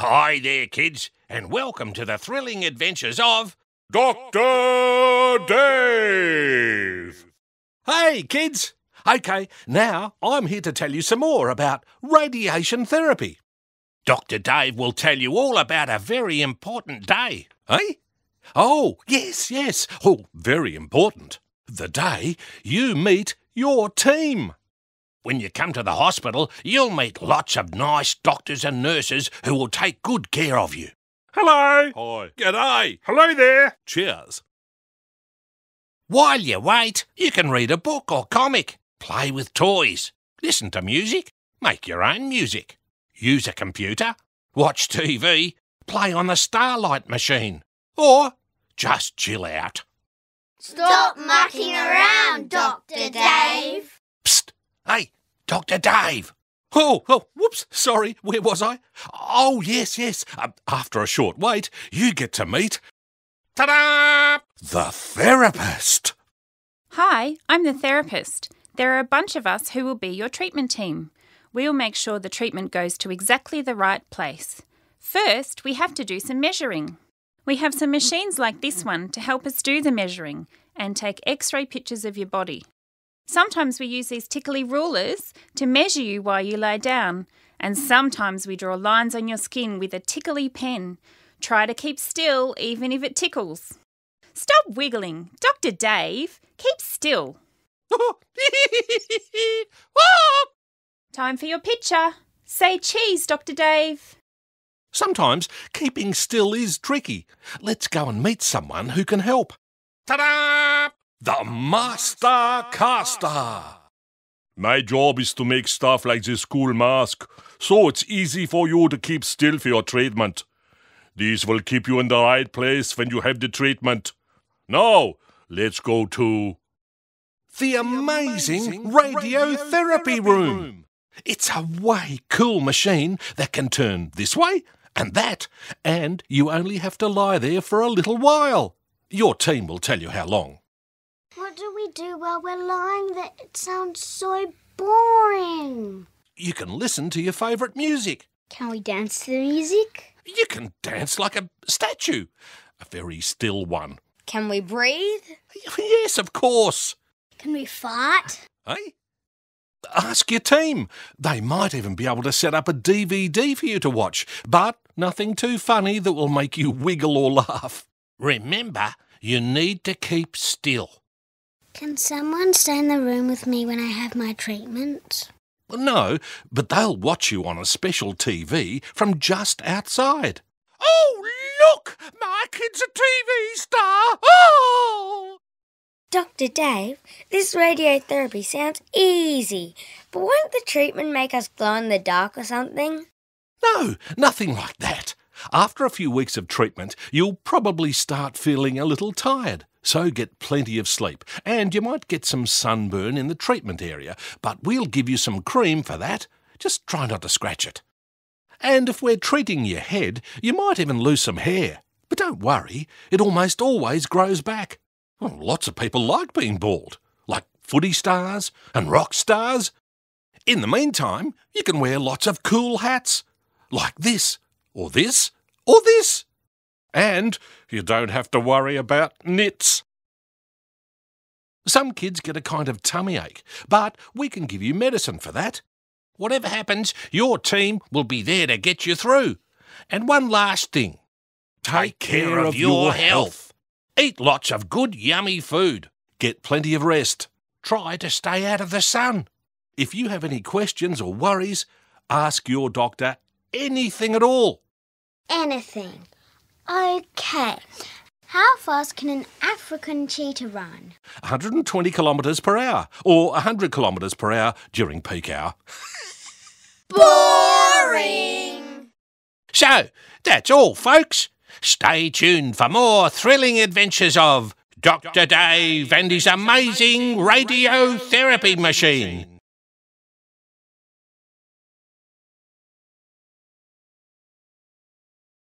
Hi there, kids, and welcome to the thrilling adventures of Dr. Dave! Hey, kids! Okay, now I'm here to tell you some more about radiation therapy. Dr. Dave will tell you all about a very important day. Eh? Oh, yes, yes. Oh, very important. The day you meet your team. When you come to the hospital, you'll meet lots of nice doctors and nurses who will take good care of you. Hello! Hi. G'day. Hello there! Cheers. While you wait, you can read a book or comic, play with toys, listen to music, make your own music, use a computer, watch TV, play on the Starlight machine, or just chill out. Stop mucking around, Dr. Dave. Psst! Hey, Dr. Dave! Oh, oh, whoops, sorry, where was I? Oh, yes, yes. Uh, after a short wait, you get to meet Ta da! the therapist. Hi, I'm the therapist. There are a bunch of us who will be your treatment team. We'll make sure the treatment goes to exactly the right place. First, we have to do some measuring. We have some machines like this one to help us do the measuring and take x ray pictures of your body. Sometimes we use these tickly rulers to measure you while you lie down, and sometimes we draw lines on your skin with a tickly pen. Try to keep still even if it tickles. Stop wiggling. Dr. Dave, keep still. Time for your picture. Say cheese, Dr. Dave. Sometimes keeping still is tricky. Let's go and meet someone who can help. Ta da! The Master Caster. My job is to make stuff like this cool mask, so it's easy for you to keep still for your treatment. These will keep you in the right place when you have the treatment. Now, let's go to. The amazing radiotherapy room. It's a way cool machine that can turn this way and that, and you only have to lie there for a little while. Your team will tell you how long. What do we do while we're lying there? It sounds so boring. You can listen to your favourite music. Can we dance to the music? You can dance like a statue, a very still one. Can we breathe? Yes, of course. Can we fart? Eh? Ask your team. They might even be able to set up a DVD for you to watch, but nothing too funny that will make you wiggle or laugh. Remember, you need to keep still. Can someone stay in the room with me when I have my treatment? No, but they'll watch you on a special TV from just outside. Oh, look! My kid's a TV star! Oh! Dr. Dave, this radiotherapy sounds easy, but won't the treatment make us glow in the dark or something? No, nothing like that. After a few weeks of treatment, you'll probably start feeling a little tired. So get plenty of sleep, and you might get some sunburn in the treatment area, but we'll give you some cream for that. Just try not to scratch it. And if we're treating your head, you might even lose some hair. But don't worry, it almost always grows back. Well, lots of people like being bald, like footy stars and rock stars. In the meantime, you can wear lots of cool hats, like this, or this, or this. And you don't have to worry about nits. Some kids get a kind of tummy ache, but we can give you medicine for that. Whatever happens, your team will be there to get you through. And one last thing take care of your health. Eat lots of good, yummy food. Get plenty of rest. Try to stay out of the sun. If you have any questions or worries, ask your doctor anything at all. Anything. Okay. How fast can an African cheetah run? 120 kilometres per hour, or 100 kilometres per hour during peak hour. Boring! So, that's all, folks. Stay tuned for more thrilling adventures of Dr. Dave and his amazing radiotherapy machine.